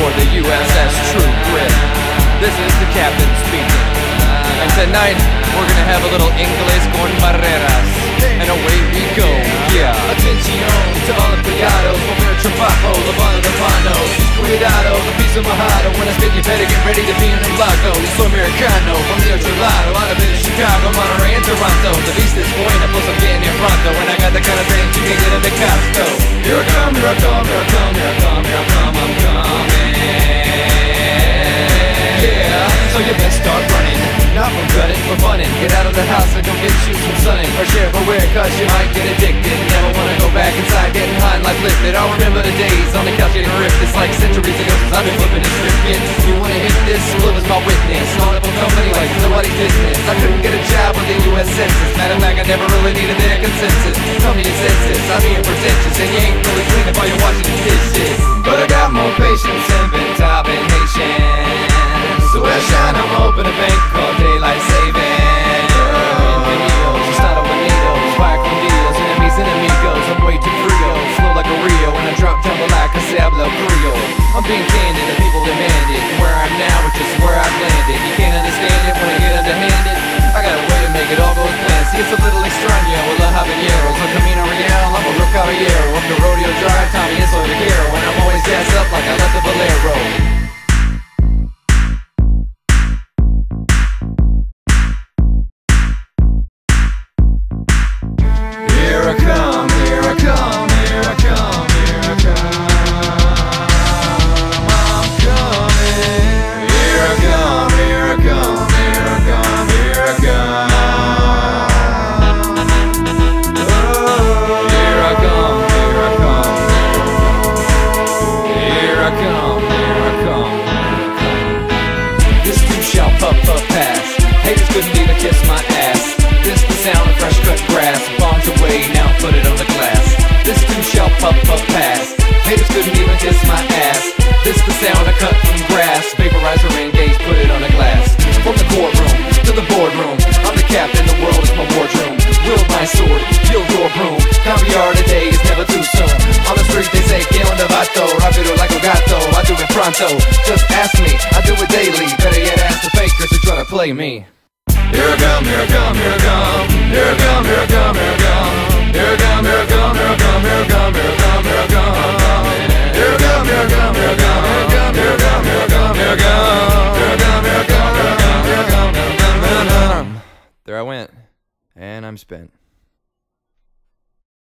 aboard the USS True Grit. This is the captain speaking. And tonight, we're gonna have a little Inglés con barreras. And away we go, yeah. Atención to all empleados Comer trabajo, lavando the manos Cuidado, the piece of mojado When I spit you better get ready to be in the lago Yo soy americano, from the otro Out of Chicago, Monterey, and Toronto The beast is buena, plus I'm getting here pronto And I you can get in the Costco. Here I come, here I come, here I come, here I come, here I come, I'm coming. Yeah, so you best start running. Not from gutting, for funning Get out of the house and go get you some sunning. Fresh air for wear, cause you might get addicted. Never wanna go back inside, getting high and like lifted. I'll remember the days on the couch getting ripped. It's like centuries ago since I've been flipping and stripping You wanna hit this, well it my witness? Honorable company like nobody's business. I couldn't get a job with the US Census. Matter of fact, I never really needed their pretentious Haters couldn't even kiss my ass. This the sound of fresh cut grass. Bombs away, now put it on the glass. This too shall puff up pass. Haters couldn't even kiss my ass. This the sound of cut from grass. Vaporizer engage, put it on the glass. From the courtroom to the boardroom. I'm the captain, the world is my wardroom. Wield my sword, yield your broom. Caviar today is never too soon. On the street they say, que onda vato? Rapido like a gato, I do it pronto. Just ask me, I do it daily. Better yet, ask the fakers who try to play me. Here I come. Here I come, here I come, here I come. Here I come, here I come, here I come, here I come, here I come, here I come. Here I come, here I come, here I come, here I come, here I come, here I come, here I come. Here I come, here I come, here I come, here I come, here I come. There I went. And I'm spent.